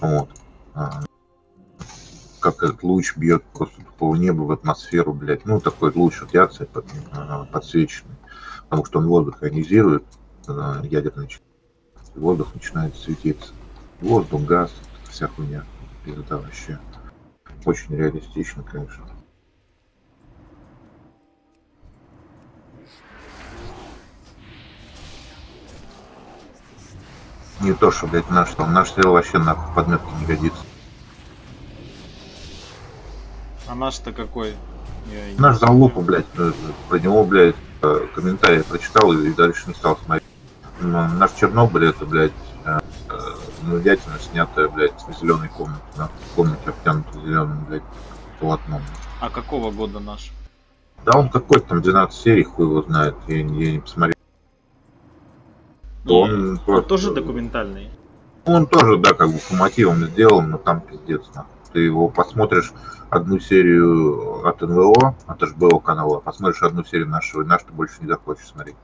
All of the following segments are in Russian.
Вот. А, как этот луч бьет просто по небу в атмосферу, блядь. Ну, такой луч радиации под, а, подсвеченный. Потому что он воздух ионизирует, а, ядерный воздух начинает светиться. Воздух, газ, вся хуйня. Пизда вообще. Очень реалистично, конечно. Не то, что, блядь, наш там. Наш стрел вообще на подметки не годится. А наш-то какой? Я наш залупа, блядь, э, про него, блядь, э, комментарий прочитал и дальше не стал смотреть. Наш Чернобыль это, блядь, нудятина, э, снятая, блядь, в зеленой комнате, да, в комнате обтянута зеленым, блядь, полотном. А какого года наш? Да он какой-то там 12 серий, хуй его знает, я, я не посмотрел. И он, он тоже документальный? Он тоже, да, как бы по мотивам сделан, но там пиздец. Нахуй. Ты его посмотришь одну серию от НВО, от HBO канала, посмотришь одну серию нашего, и наш ты больше не захочешь смотреть.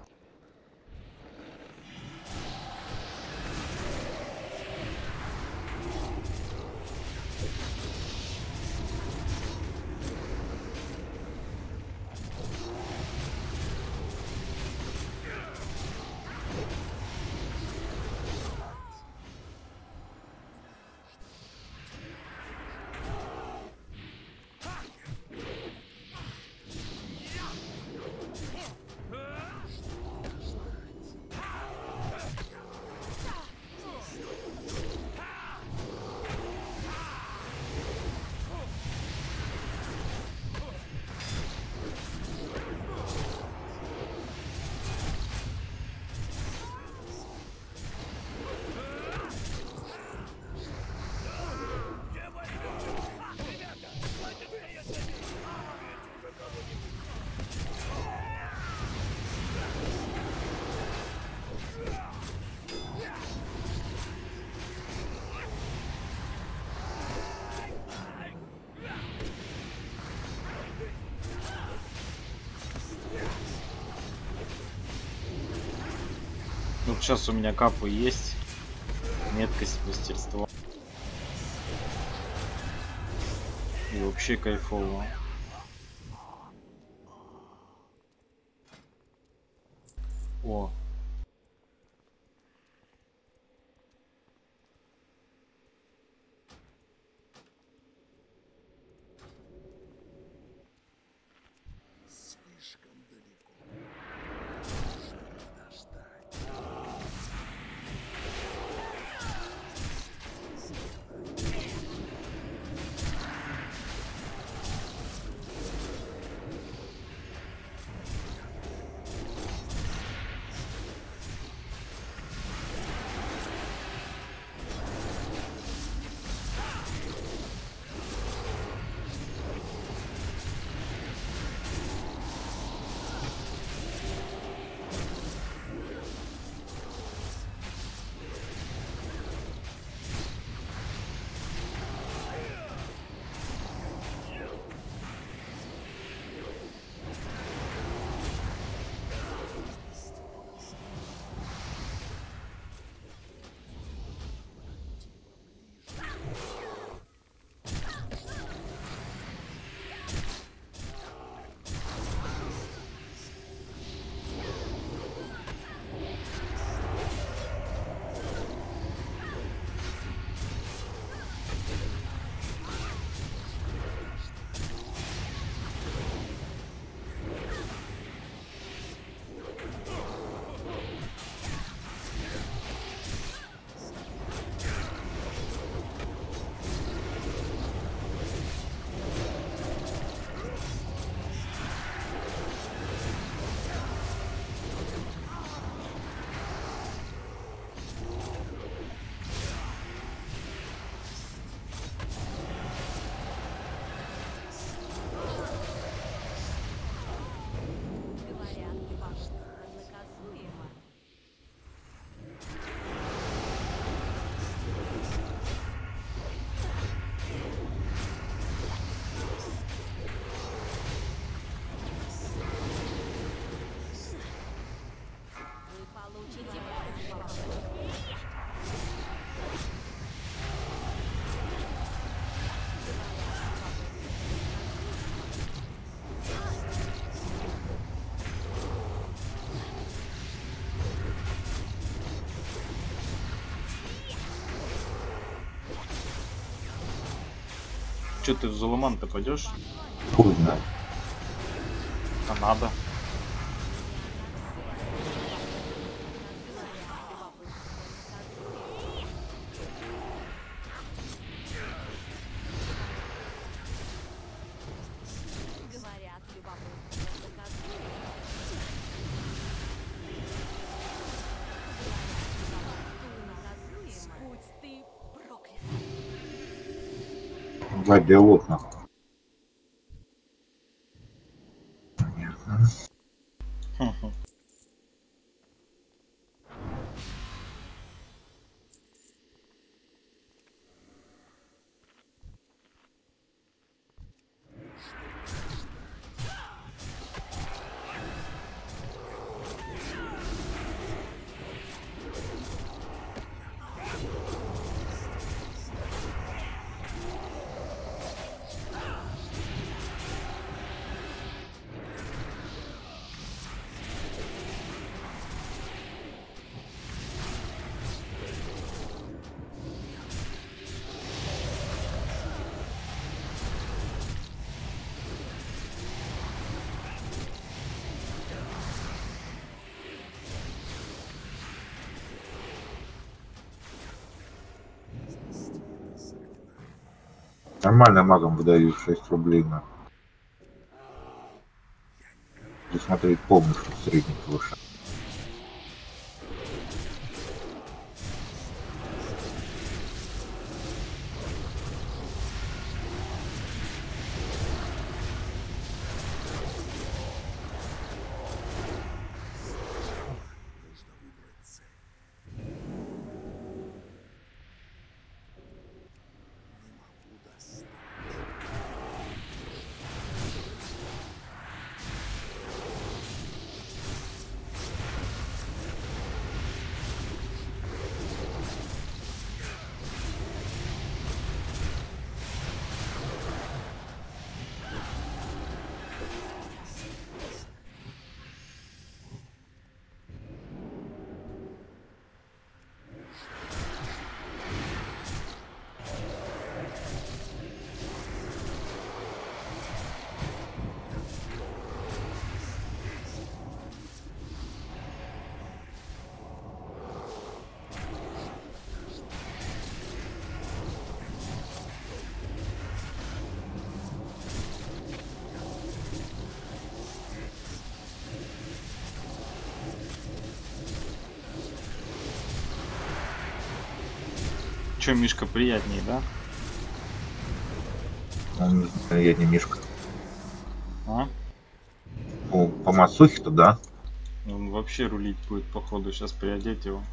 Сейчас у меня капы есть. Меткость, мастерство. И вообще кайфово. Че ты в Зулуман-то пойдешь? Хуй знает. А надо. Диалог нахуй. Нормально магам выдаю 6 рублей на. Посмотреть полностью средний повышение. Че, Мишка, приятнее, да? Он, я не Мишка. А? По, по Масухе-то, да. Он вообще рулить будет, походу, сейчас приодеть его.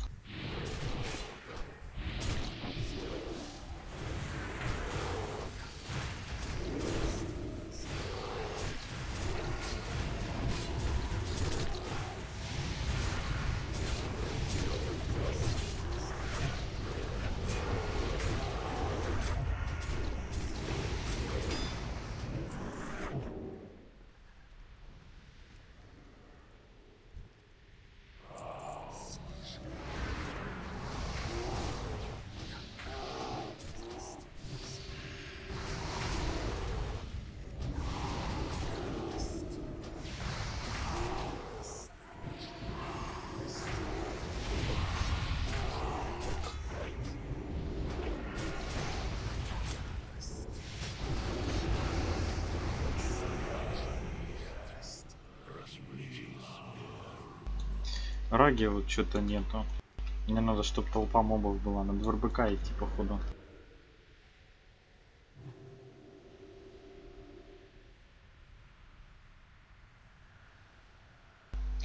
Раги вот что-то нету. Мне надо, чтобы толпа мобов была. Надо в РБК идти, походу.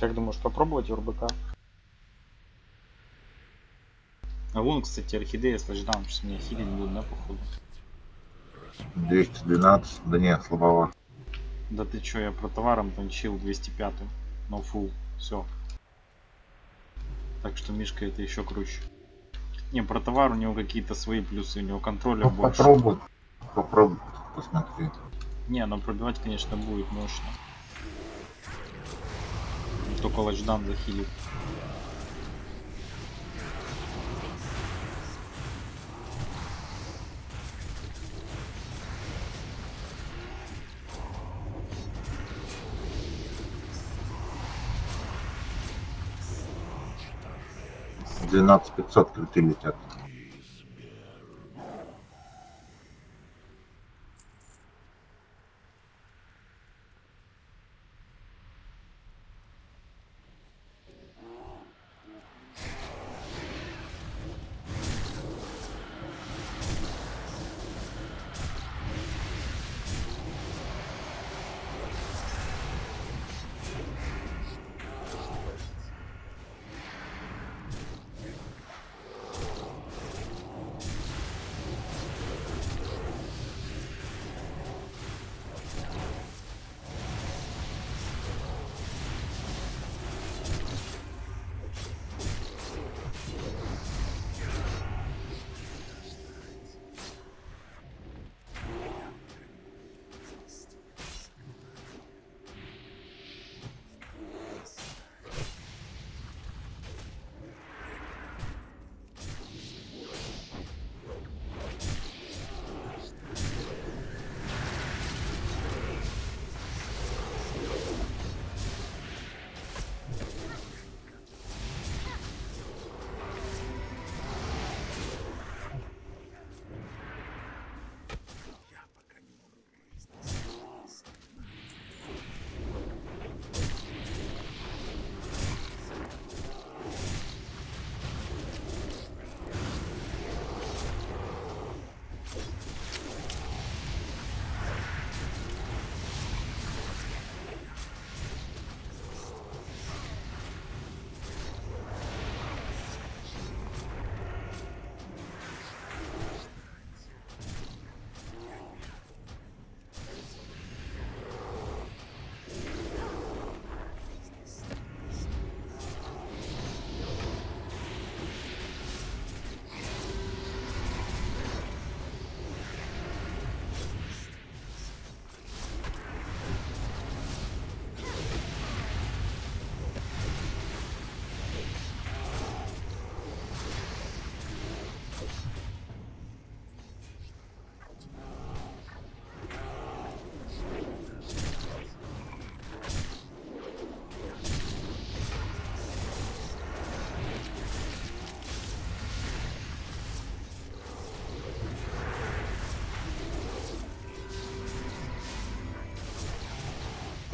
Как думаешь, попробовать в РБК? А вон, кстати, орхидея с лэшдаун, сейчас меня хилить будет, да, походу? 212, да не, слабовато. Да ты чё, я про товаром танчил 205 но фул, все. Так что Мишка это еще круче. Не, про товар у него какие-то свои плюсы, у него контроля Ну, больше. попробуй. Попробуй, посмотри. Не, но пробивать, конечно, будет мощно. Только лачдан захилит. 12 500 криты летят.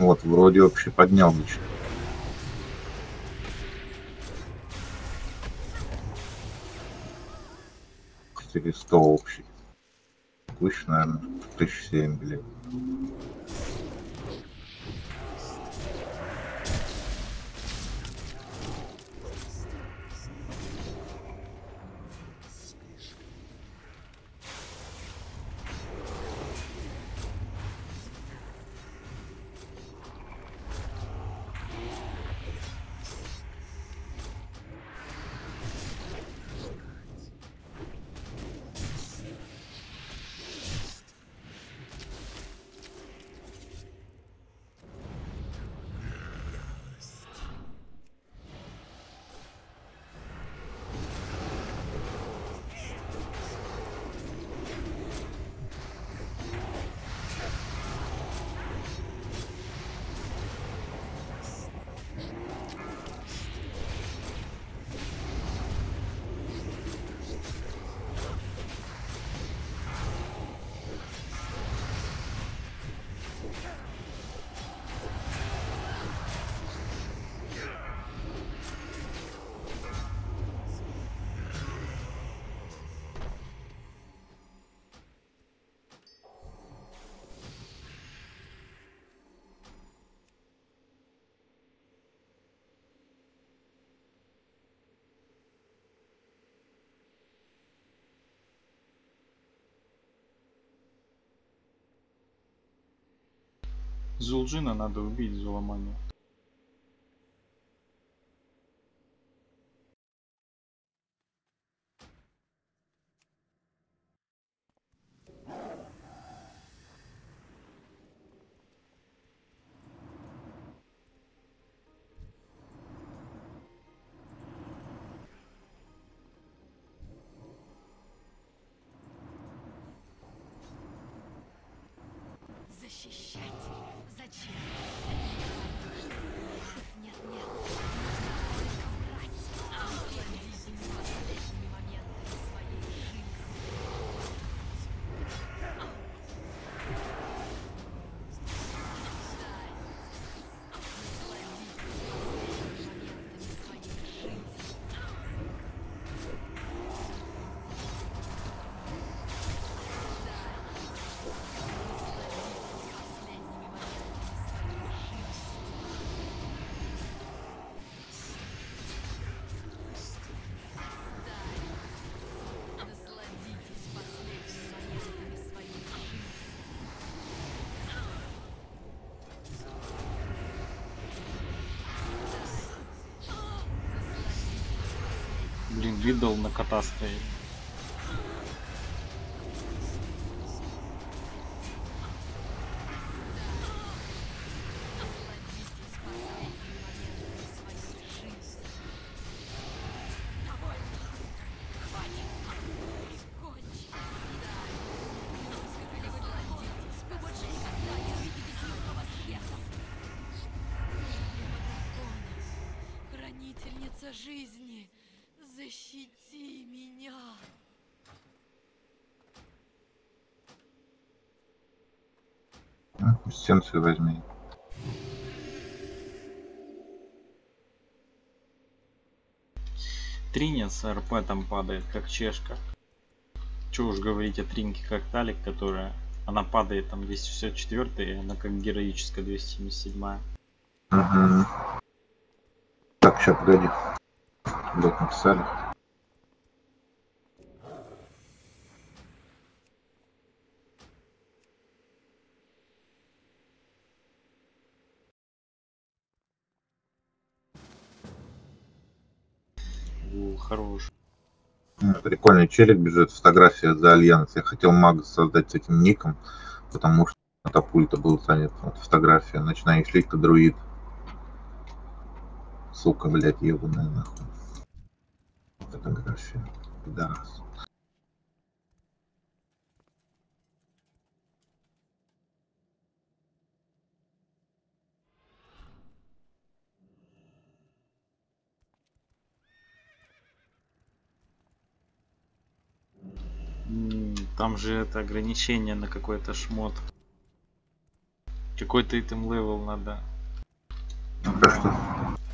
Вот, вроде вообще поднял ничего. Четыреста общий. Куч, наверное, тысяч семь, блин. Зулджина надо убить Зуламанию. Защищать? Ридл на кота стоит. Эссенцию возьми. Триня с РП там падает, как чешка. Че уж говорить о Тринке как Талик, которая... Она падает там 264 и она как героическая 277 Угу. Так, сейчас, погоди. Вот написали. Хорош. Прикольный челик бежит, фотография за Альянс. Я хотел мага создать с этим ником, потому что катапульта был занят. Вот фотография. Ночная шлейка друид. Сука, блядь, ебаная нахуй. Фотография. Пидорас. М, Там же это ограничение на какой-то шмот. Какой-то item level надо. Что?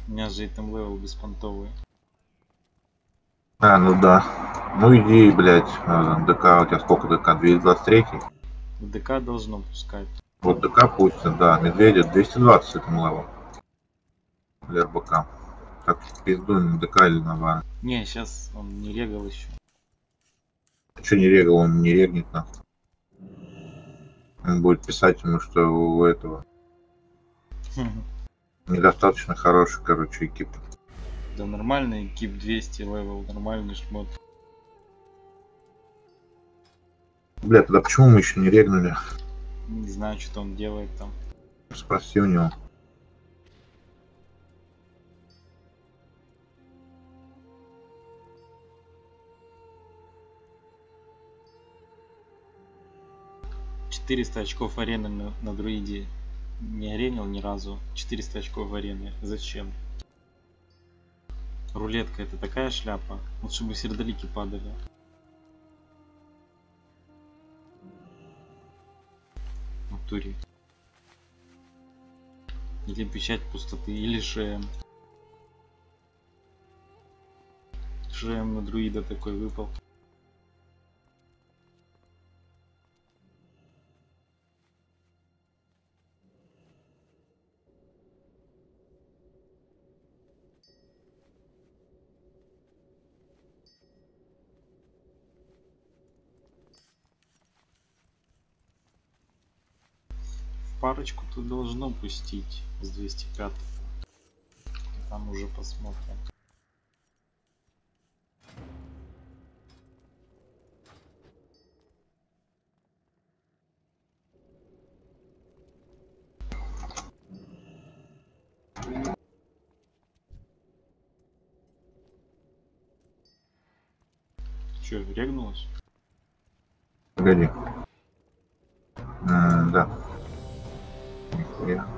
У меня же item level беспонтовый. А, ну да. Ну иди, блядь, э, ДК, у тебя сколько ДК? 223? В ДК должно пускать. Вот ДК пустят, да. Медведя 220 item level. Для РЛК. Так что пиздуем на ДК или на ВА. Не, сейчас он не регал еще. Че не регал, он не регнет нахуй. Он будет писать ему, что у этого недостаточно хороший, короче, экип. Да нормальный экип 200 level, нормальный шмот. Бля, тогда почему мы еще не регнули? Не знаю, что он делает там. Спроси у него. Четыреста очков арены на, на друиде не аренил ни разу. 400 очков арены. Зачем? Рулетка это такая шляпа. Лучше бы сердолики падали. Натуре. Или печать пустоты, или ЖМ. ЖМ на друида такой выпал. В парочку тут должно пустить с 205. Там уже посмотрим. Че, регнулась? Погоди. М, да. Нихуя. О.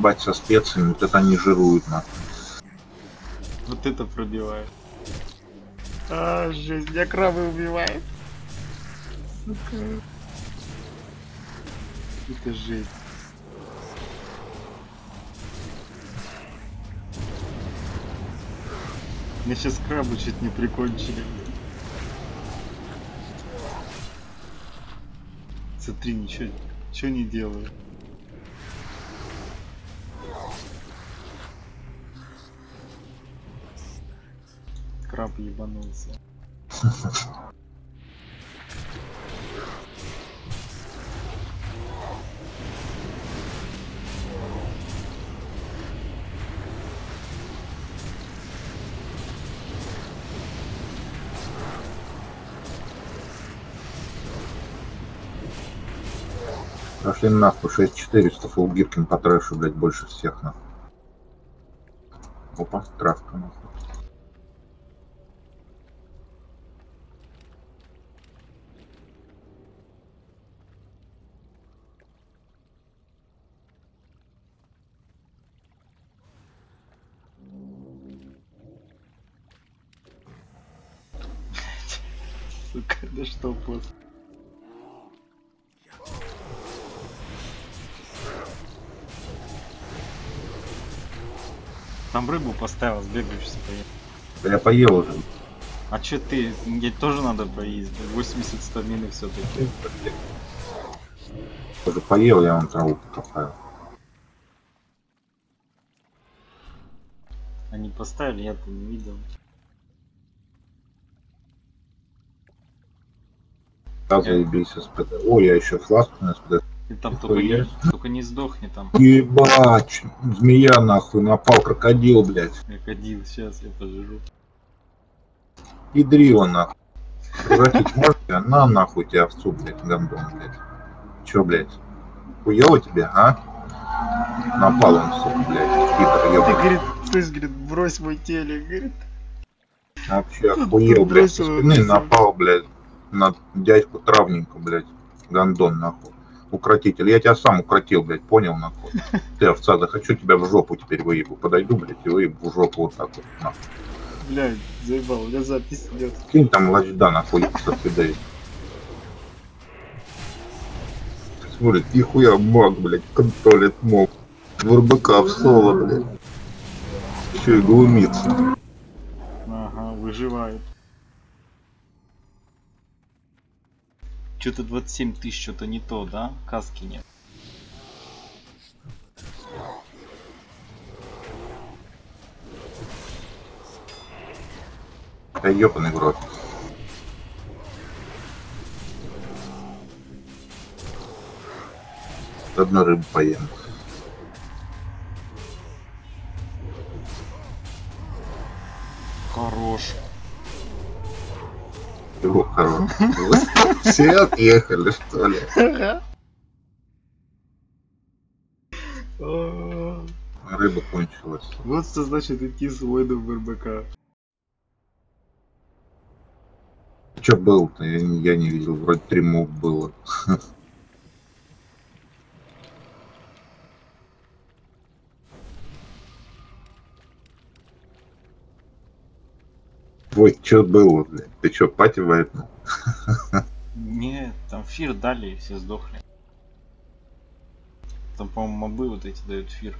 ебать со специями, вот это они жируют нахуй. Вот это пробивает. А, жесть, меня крабы убивает. Сука. Это жесть. Мне сейчас крабы чуть не прикончили. Смотри, ничего, ничего не делаю. Краб ебанулся. Пошли нахуй, 6400 фулл Гиркин по трэшу, блядь, больше всех нахуй. Опа, травка нахуй. Поставил, сбегаю сейчас поем. Да я поел уже. А чё ты? Мне тоже надо поесть. 80 стамины все-таки. Уже поел, я вам траву покопаю. Они поставили, я-то не видел. Да, заебись, СПД. О, я еще фласку на СПД. Ты там только Нихуя. не, только не сдохни там. Ебать, змея нахуй, напал крокодил, блядь. Крокодил, сейчас я пожру. Ядрила нахуй. Превратить можете? На нахуй тебя овцу, блядь, гандон, блядь. Чё, блядь? Хуёво тебе, а? Напал он, сука, блядь, Ты, ёбаный. говорит, слышь, говорит, брось мой телек, говорит. Вообще охуел, блядь, со спины напал, блядь, на дядьку травненьку, блядь, гандон, нахуй. Укротитель, я тебя сам укротил, блядь, понял, нахуй. Ты, овца, захочу тебя в жопу теперь выебу. Подойду, блядь, и выебу в жопу вот так вот, нахуй. Блядь, заебал, у меня запись идет. Кинь там лачда, нахуй, что ты даешь. Смотри, нихуя маг, блядь, контролит мог. В РБК в соло, блядь. Еще и глумится. Ага, выживает. Что-то 27 тысяч, что-то не то, да? Каски нет. Да ебаный в рот. Одну рыбу поем. Хорош. Все отъехали, что ли? Рыба кончилась. Вот что значит идти с Ллойдом в РБК. Че был-то? Я, не- я не видел. Вроде три мув было. Ой, что было, блядь? Ты что, пати вайпнул? Не, там фир дали и все сдохли. Там, по-моему, мобы вот эти дают фир.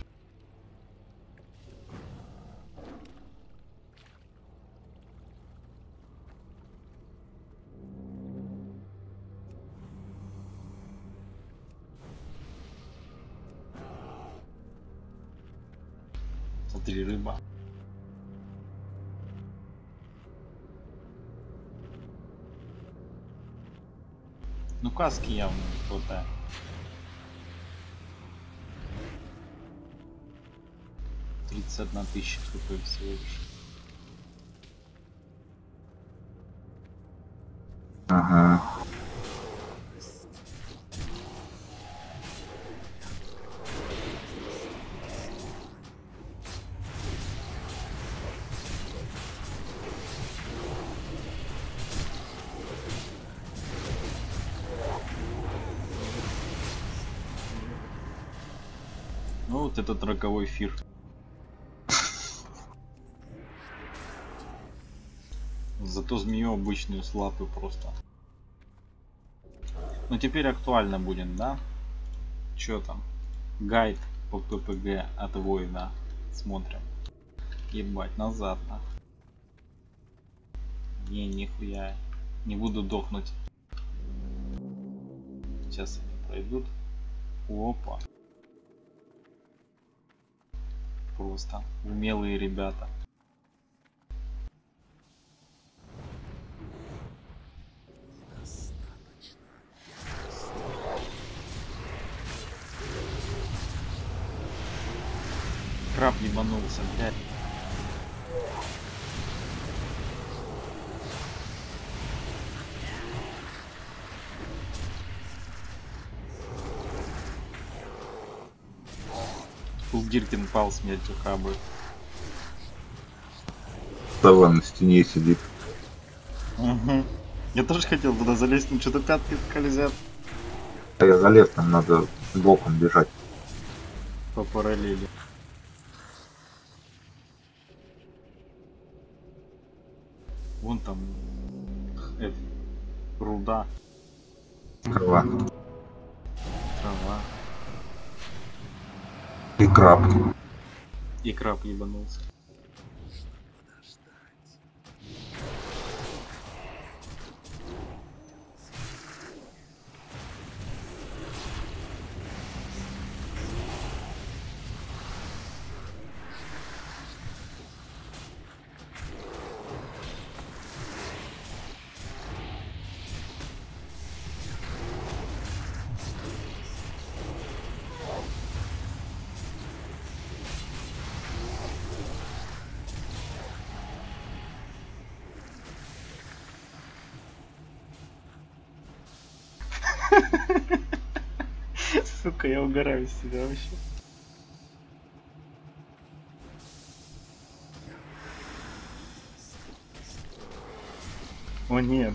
Смотри, рыба. Ну каски явно не хватает. Тридцать одна тысяча хп всего лишь. Ну вот этот роковой фир. Зато змею обычную с просто. Ну теперь актуально будет, да? Чё там? Гайд по ППГ от воина. Смотрим. Ебать, назад нахуй. Не, нихуя. Не буду дохнуть. Сейчас они пройдут. Опа. Просто умелые ребята. Краб ебанулся, блядь. Фулгиркин пал смертью хабы. Сова на стене сидит. Угу. Я тоже хотел туда залезть, но что-то пятки скользят А я залез, там надо боком бежать. по параллели. Вон там это, руда, Крыла. И краб. И краб ебанулся. Сука, я угораю с себя вообще. О нет.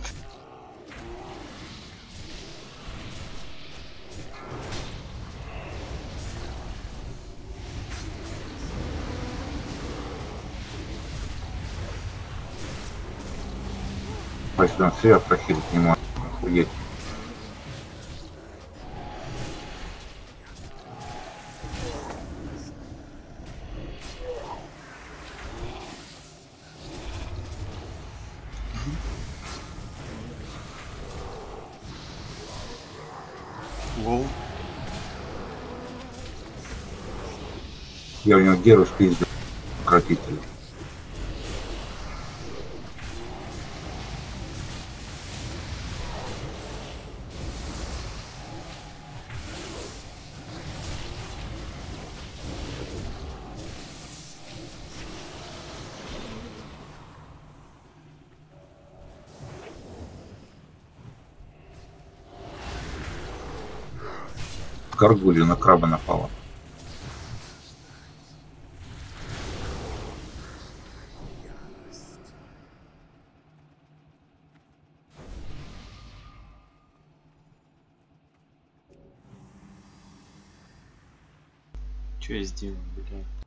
Если он себя прохил к нему, охуеть. Лол. Я у него геру спиздил. Укротитель. Горгулью на краба напала. Что я сделал,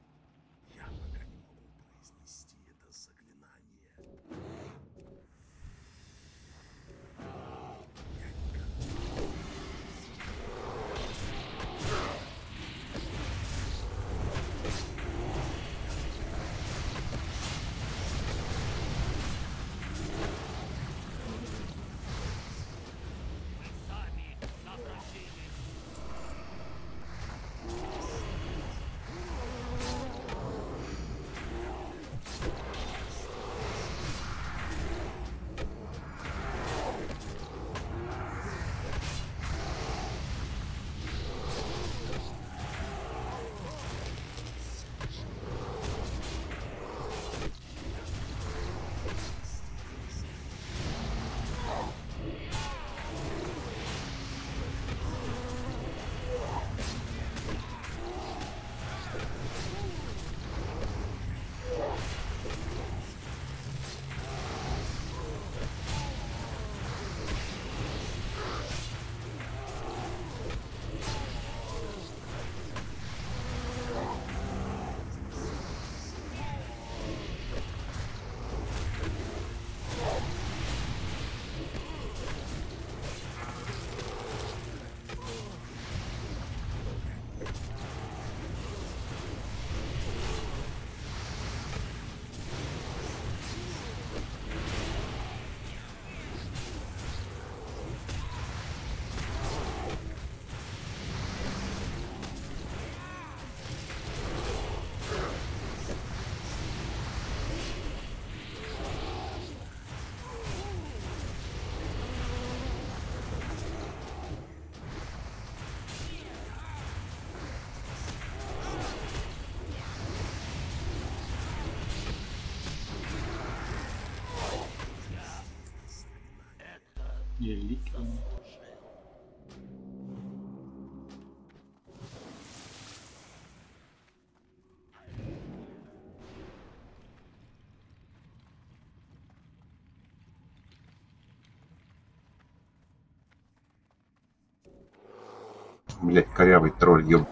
Блять, корявый тролль, ёб.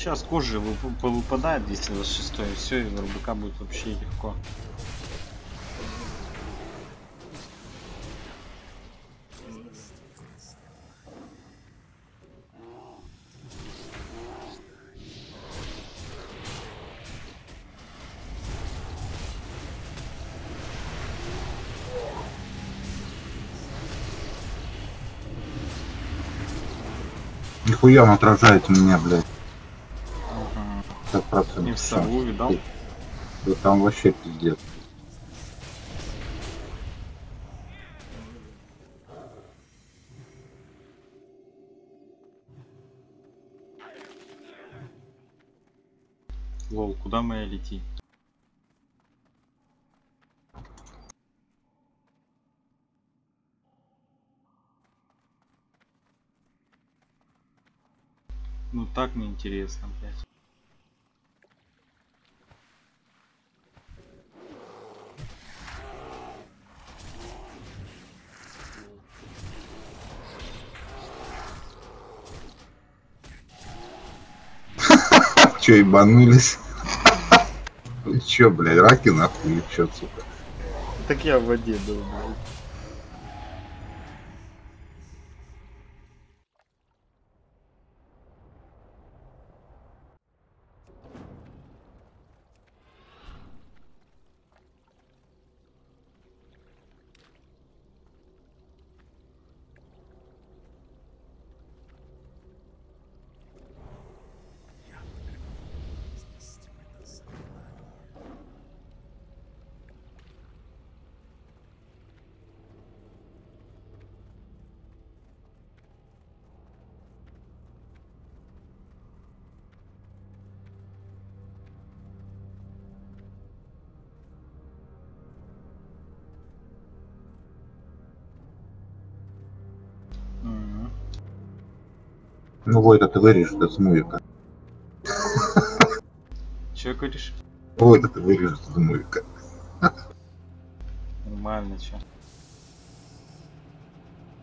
Сейчас кожи вып- повыпадает, если вас шестой, все, и в РБК будет вообще легко. Нихуя он отражает меня, блядь. 100%. И в сову видал? Да там вообще пиздец. Лол, куда моя лети? Ну так неинтересно, блядь. Че, ебанулись? Че, блядь, раки нахуй чё, сука? Так я в воде был, блядь. Ну, вот это вырежешь, это смувика. Чё говоришь? Вот это вырежешь, смувика. Нормально, чё.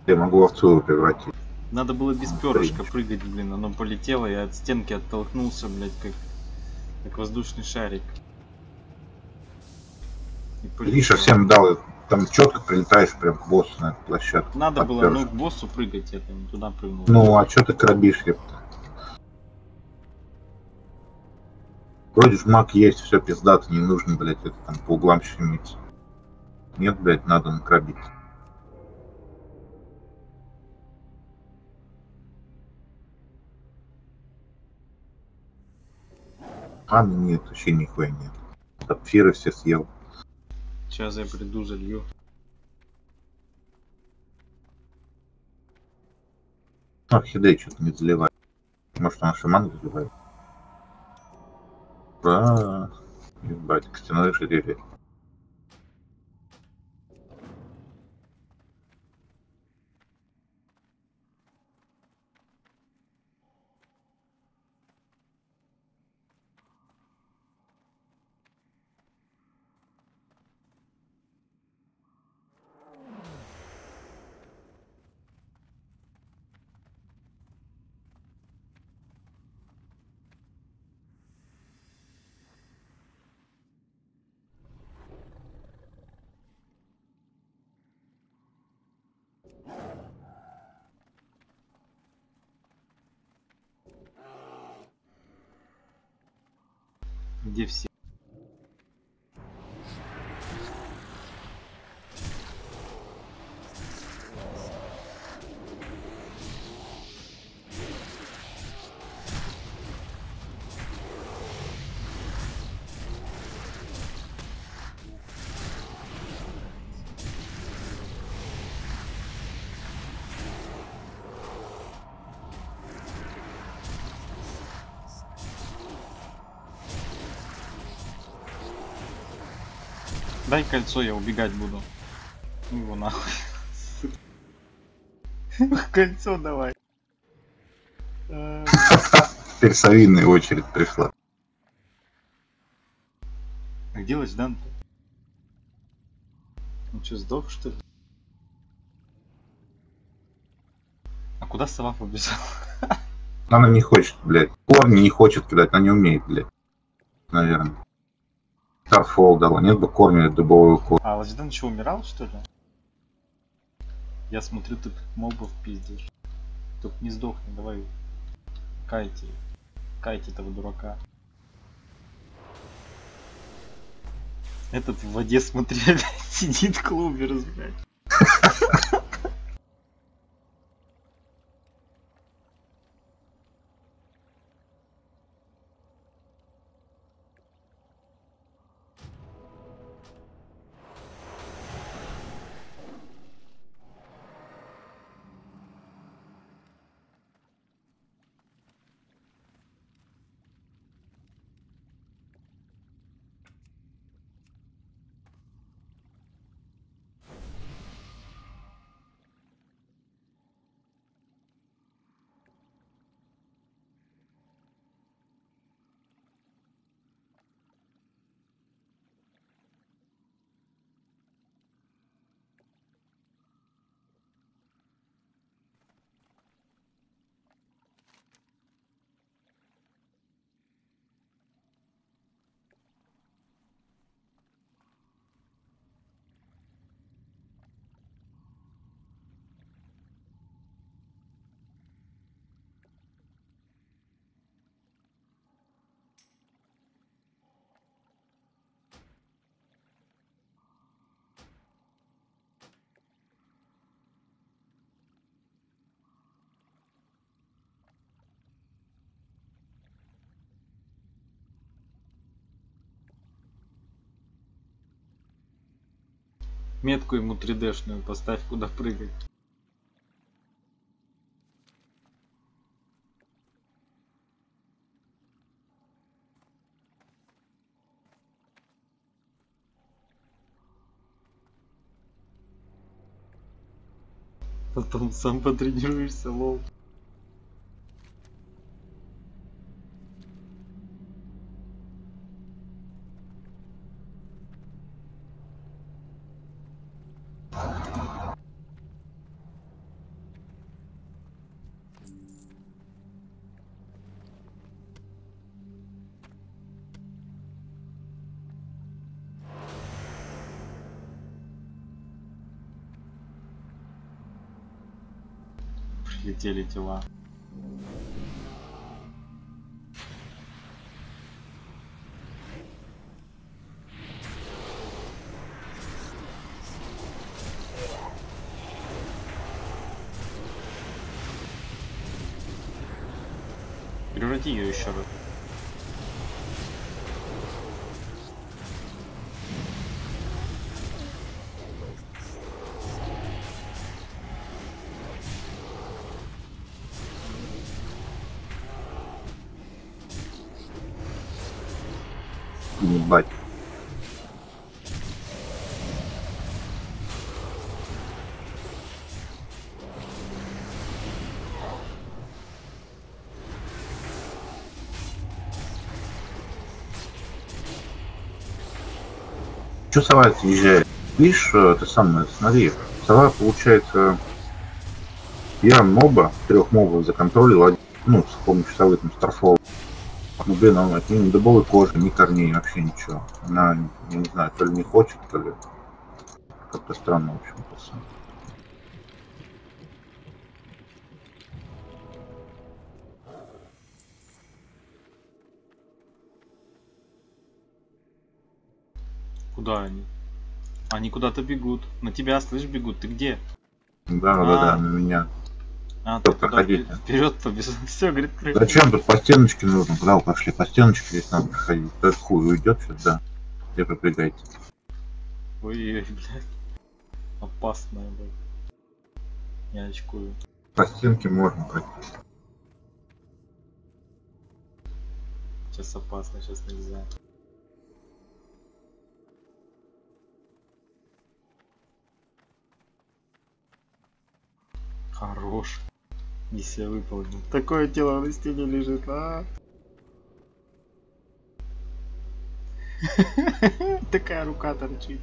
Я могу овцу его превратить. Надо было без перышка прыгать, блин, оно полетело, я от стенки оттолкнулся, блядь, как, как воздушный шарик. Я всем дал, там четко прилетаешь прям к боссу на эту площадку. Надо было, ну, к боссу прыгать, это, не туда прыгнул. Ну, а чё ты крабишь, ёпта? Вроде ж маг есть, все пиздато, не нужно, блядь, это там по углам щемиться. Нет, блядь, надо накрабить. А, ну нет, вообще нихуя нет. Сапфиры все съел. Сейчас я приду, залью. Орхидея что-то не заливает. Может, она шаман заливает? Ура! Ебать, костяное ожерелье. Где все? Дай кольцо, я убегать буду. Ну его нахуй. Кольцо давай. Э, Теперь совиная очередь пришла. А где Лачдан-то? Он что, сдох что ли? А куда сова побежала? Она не хочет, блядь. Корни не хочет кидать, она не умеет, блядь. Наверное. Старфол дала, нет бы корня дубового корня. А, Лачдан что, умирал что ли? Я смотрю, ты мобов пиздишь. Тут не сдохни, давай. Кайте. Кайте этого дурака. Этот в воде, смотри, сидит клуберс, блядь. Метку ему 3D-шную поставь, куда прыгать. Потом сам потренируешься, лол. Прилетели тела. Преврати ее еще раз. Че сова съезжает? Видишь, э, это самое, смотри, сова, получается, я моба, трех мобов законтролил, ну, с помощью совы, там, старфол. Ну, блин, он от ни дубовой кожи, ни корней, вообще ничего. Она, я не знаю, то ли не хочет, то ли как-то странно, в общем-то. всё. Куда они? Они куда-то бегут. На тебя, слышь, бегут. Ты где? Да, да, да, А. на меня. А, Всё, ты проходите. вперед побежал. Все, говорит, кры- Зачем тут по стеночке нужно? Куда вы пошли? По стеночке здесь надо проходить. Этот хуй уйдет сейчас, да. Где попрыгайте. Ой, блядь. Опасная, блядь. Я очкую. По стенке можно пройти. Сейчас опасно, сейчас нельзя. Хорош. Миссия выполнена. Такое тело на стене лежит, а? Такая рука торчит.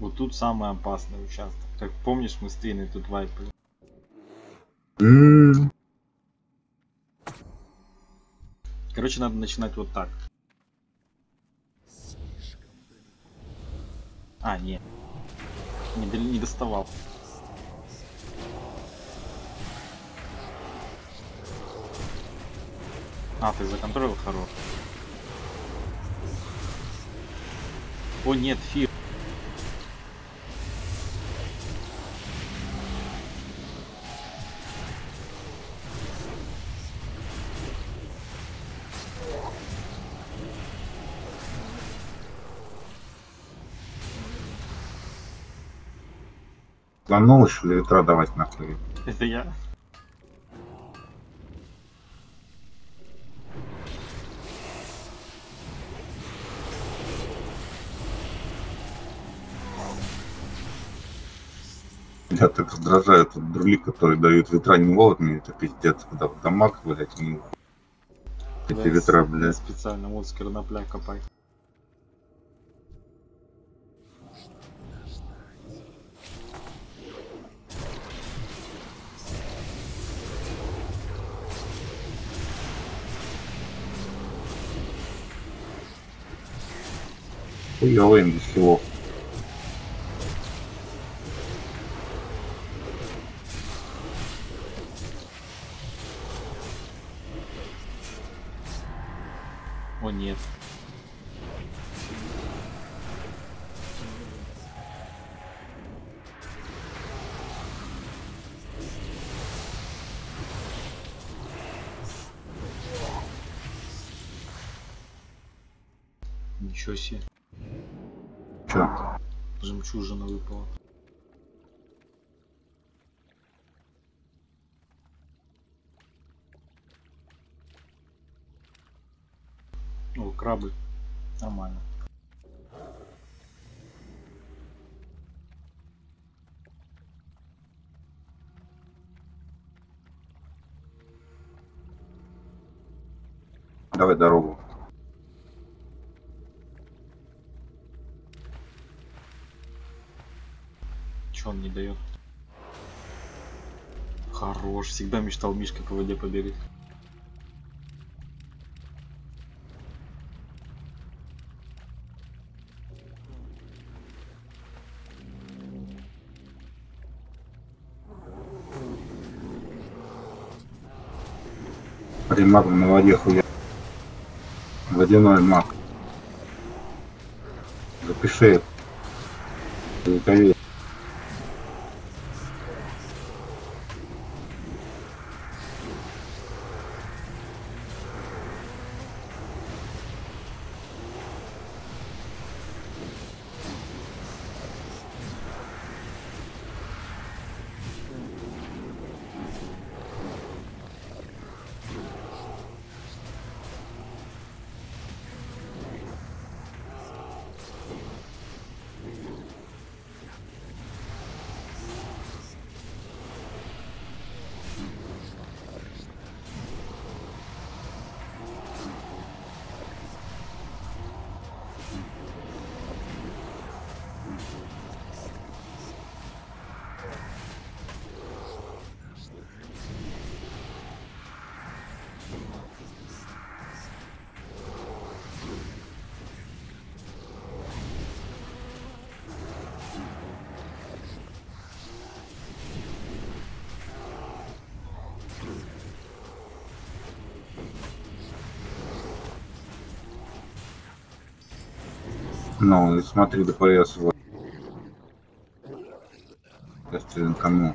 Вот тут самый опасный участок. Как помнишь, мы с Триной тут вайпали. Короче, надо начинать вот так. А, нет. Не, не доставал. А, ты законтролил хорош. О нет, фир. Планул что ли ветра давать нахуй? Это я. Я так раздражают вот друли, которые дают ветра не мне, это пиздец, когда в дамаг, блядь, не... Эти Да, ветра, блядь. специально вот с кернопля копай. Хуёвый им без всего. О нет. Ничего себе. Чё? Жемчужина выпала. О, крабы. Нормально. Давай дорогу. Че он не дает? Хорош. Всегда мечтал Мишкой по воде побегать. Ремаг на воде хуя. Водяной маг. Запиши. Звуковей. Ну, и смотри, ДПС вот. Если кому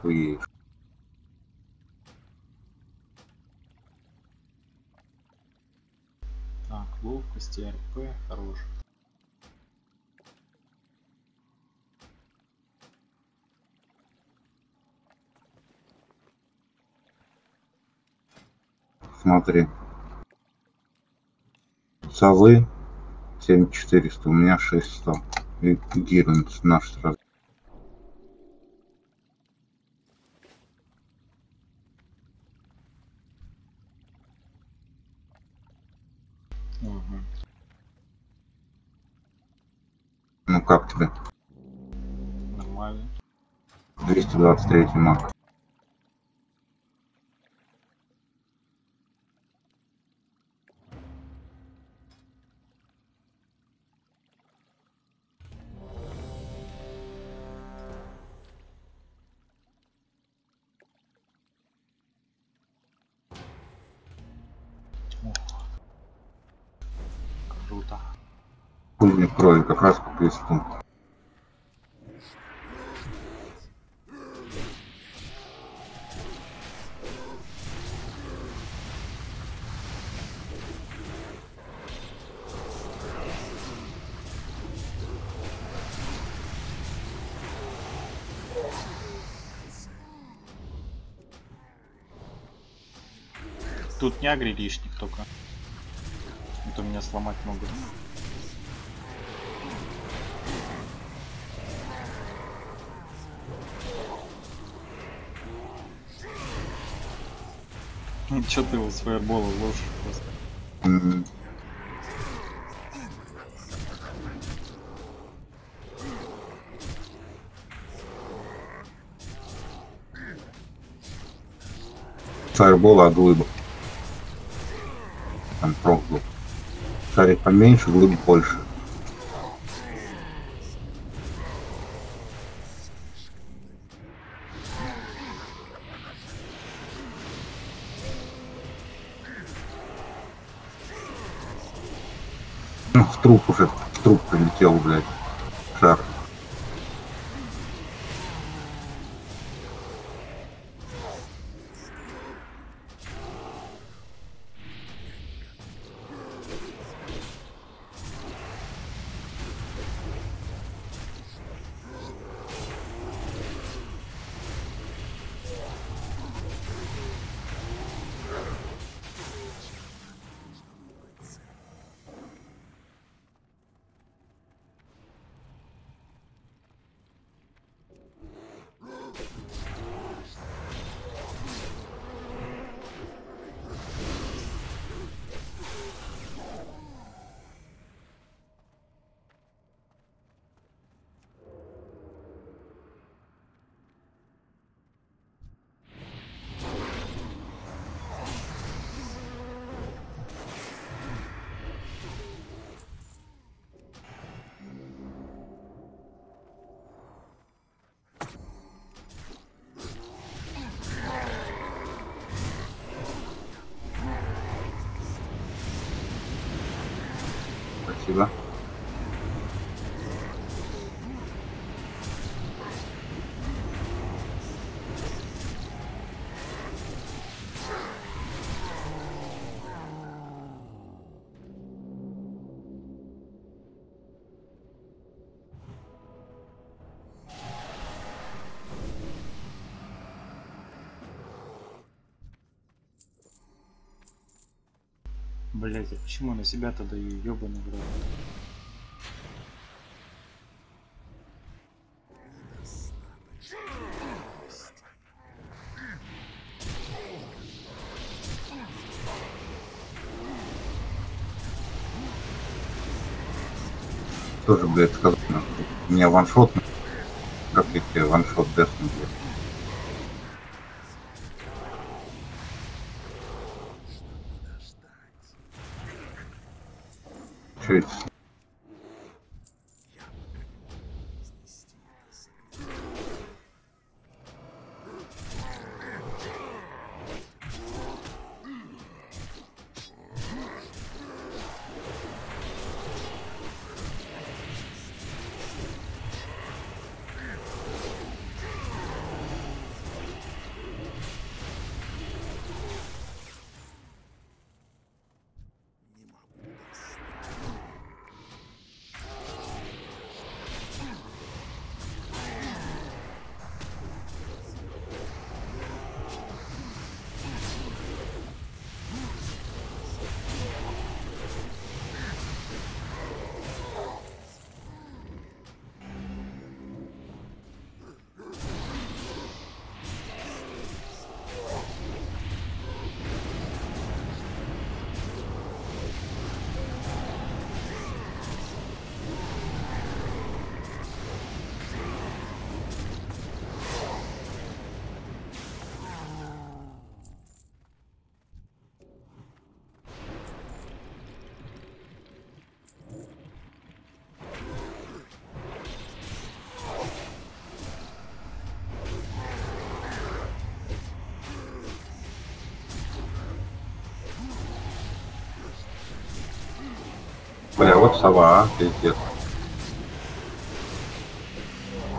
хуеешь. Так, ловкость, РП, хорош. Смотри. Совы 7400, у меня 600. И Гирн наш сразу. Ну как тебе? Нормально. 223 маг. Как раз по кресту. Тут не агри лишних только. А то меня сломать могут. Че ты его с фаербола ложишь просто? М, Фаербол, а глыба. Там прок был. Шарик поменьше, глыб больше. Труп уже, труп прилетел, блядь, Блять, а почему на себя-то даю, ёбаный в рот? Тоже, блядь, сказано. У меня ваншот. Как тебе ваншот десну, блядь. Бля, вот сова, а, пиздец.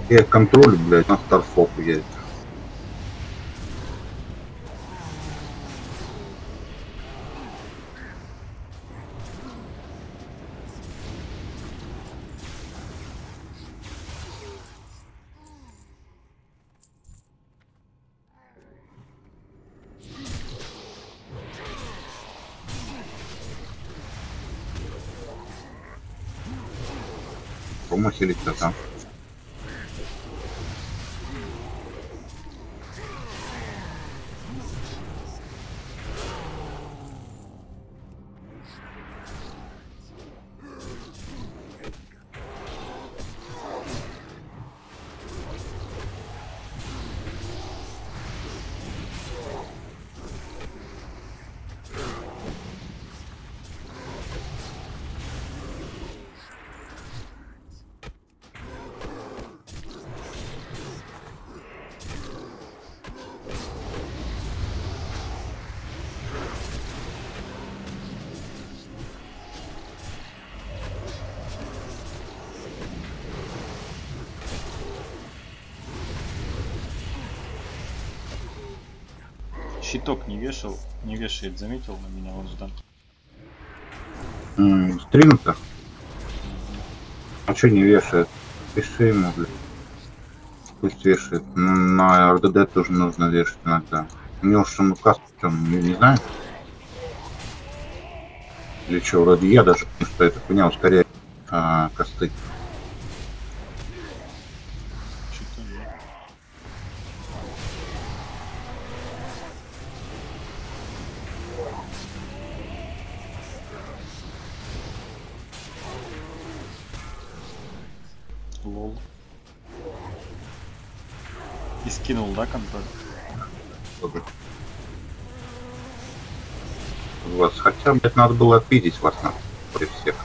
Я контроль, блядь, на старфоку едет. Щиток не вешал, не вешает, заметил на меня, он ждан. М, Стрим-то? А чё не вешает? Пиши ему, блядь. Пусть вешает. М, На РДД тоже нужно вешать иногда. У него что, ну каст, там, не, не знаю. Или что, вроде я даже, что это хуйня ускоряет Лол. И скинул, да, контроль? Добро. Вот, хотя, блядь, надо было обидеть вас на всех.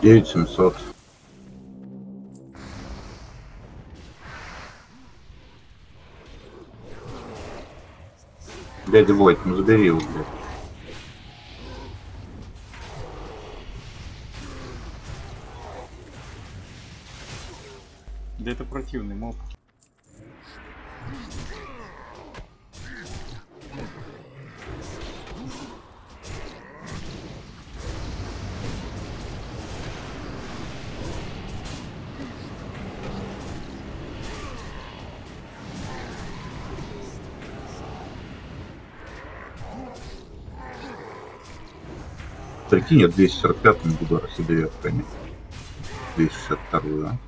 Девять семьсот. Дядя Войт, ну забери его, блядь. 245, нет, 245 не буду Россия конечно. 262.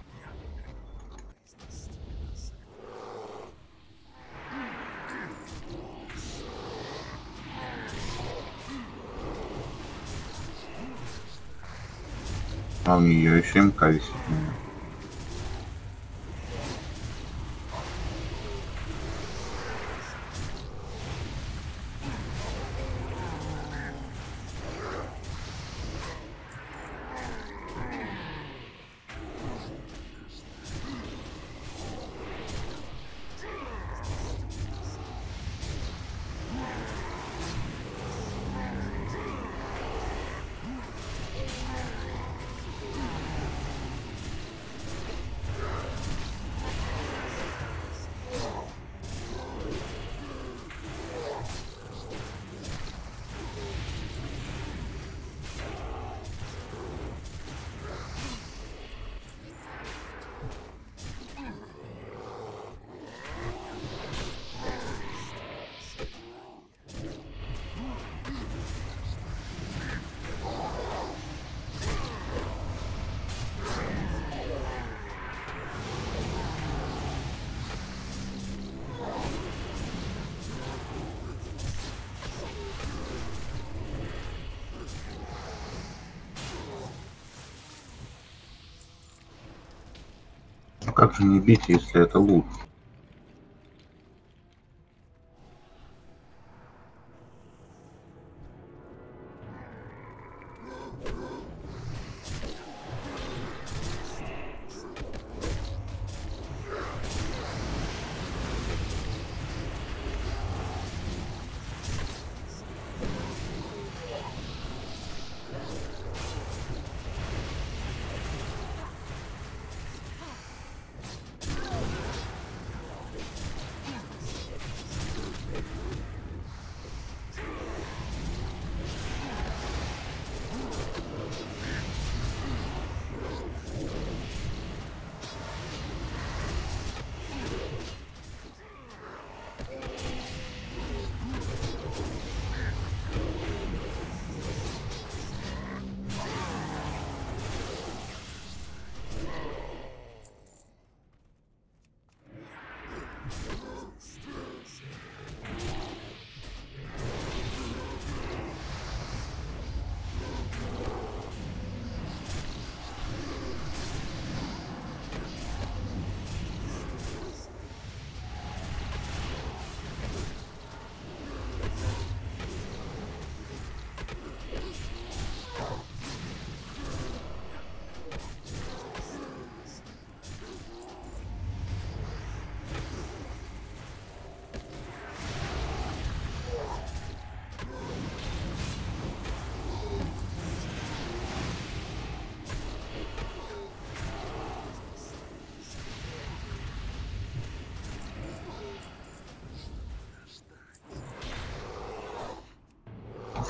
А у нее еще МК висит. Как же не бить, если это лут?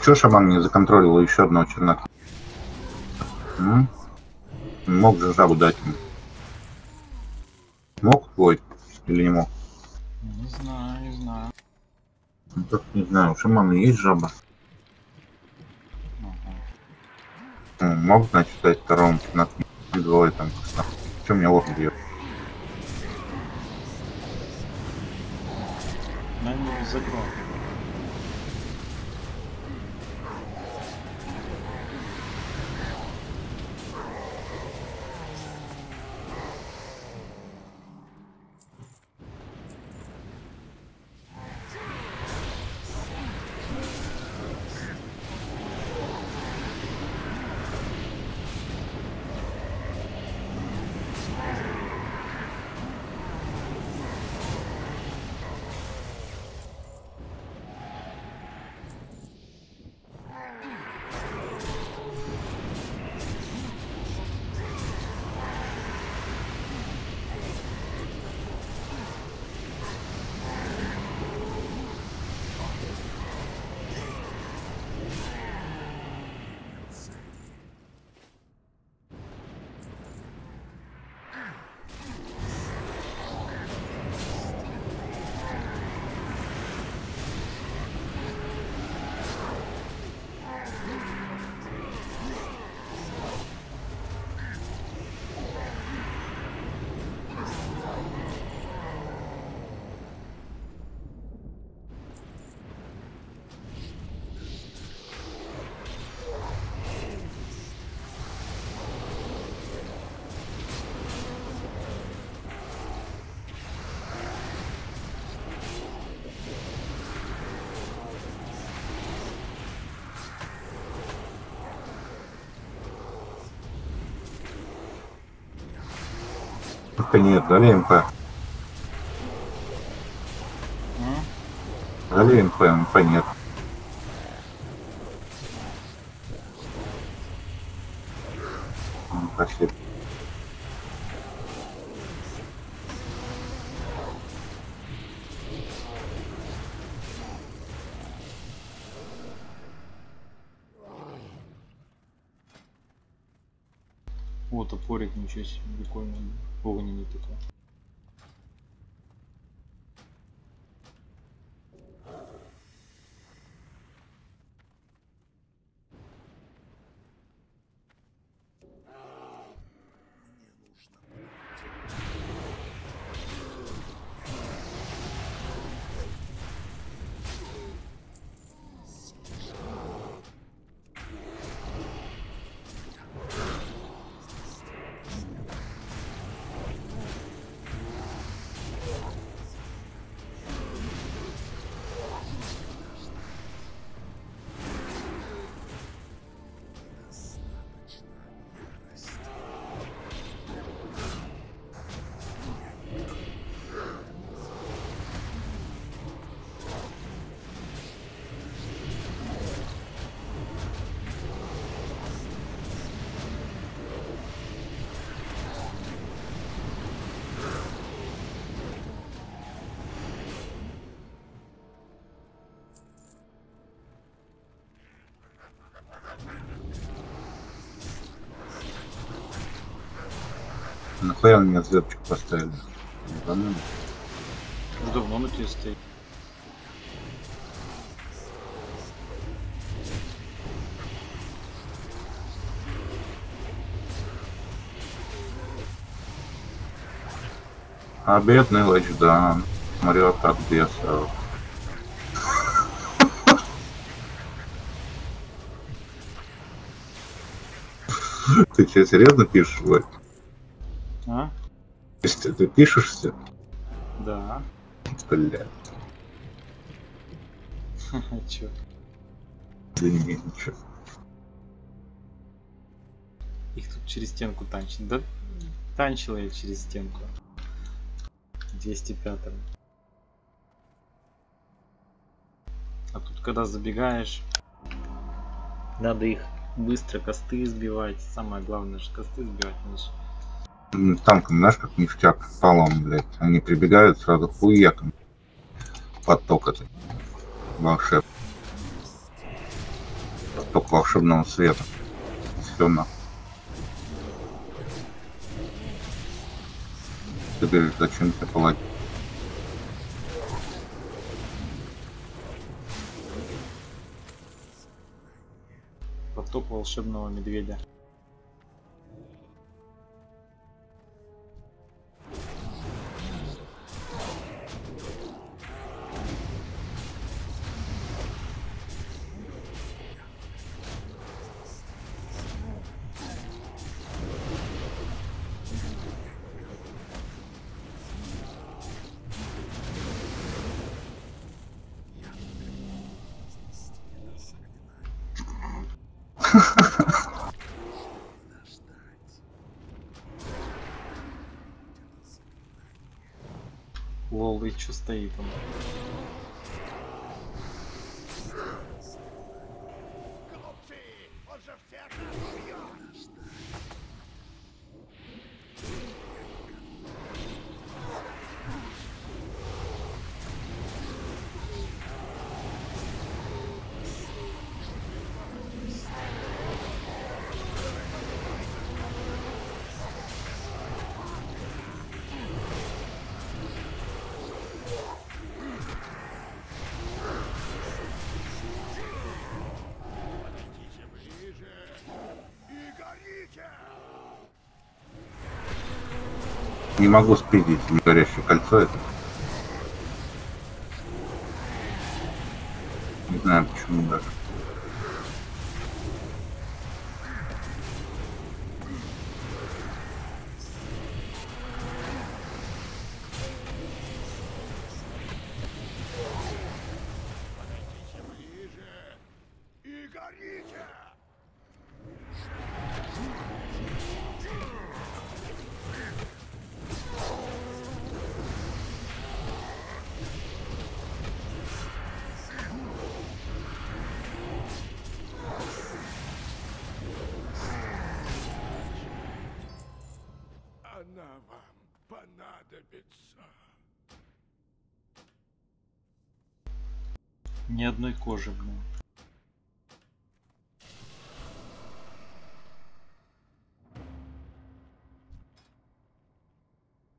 Чё шаман не законтролил еще одного чернока? М? Мог же жабу дать ему. Мог твой? Или не мог? Не знаю, не знаю. Ну, как не знаю, у шамана есть жаба. Ага. Ну, мог, значит, дать второму черноку. Двое там. Че меня лох бьет? На него закрой. Нет, дали МП. Дали МП, МП нет. Пошли. О, топорик, ничего себе, прикольный. Огненный на меня звездочку поставили? Давно на тебе стоит. А бедный Лачдан. Смотрел как бесов. Ты что, серьезно пишешь, Вань? Есть ты пишешься? Да. Бля, Чё? да не ничего. Их тут через стенку танчит. Да танчила я через стенку. 205 А тут когда забегаешь, надо их быстро косты сбивать. Самое главное же косты сбивать. знаешь. Танком, знаешь, как ништяк, полом, блядь. Они прибегают сразу хуяком. Поток это. Волшеб. Поток волшебного света. Все на. Ты говоришь, зачем тебе паладин? Поток волшебного медведя. Лол, и чё стоит он? Не могу спидить горящее кольцо это. Одной кожи.